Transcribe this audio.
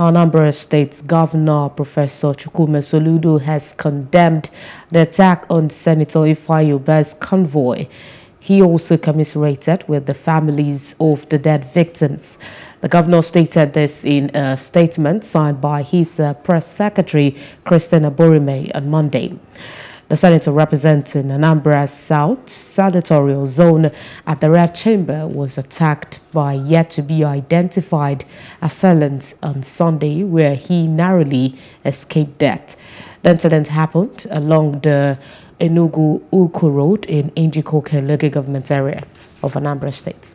Anambra State Governor Professor Chukwuma Soludo has condemned the attack on Senator Ifeanyi Ubah's convoy. He also commiserated with the families of the dead victims. The governor stated this in a statement signed by his uh, press secretary, Christian Aburime, on Monday. The senator representing Anambra South senatorial zone at the Red Chamber was attacked by yet to be identified assailants on Sunday where he narrowly escaped death. The incident happened along the Enugwu Ukwu Road in Njikoka local government area of Anambra State.